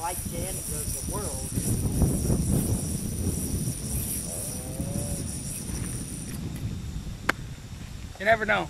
like Danny does the world. You never know.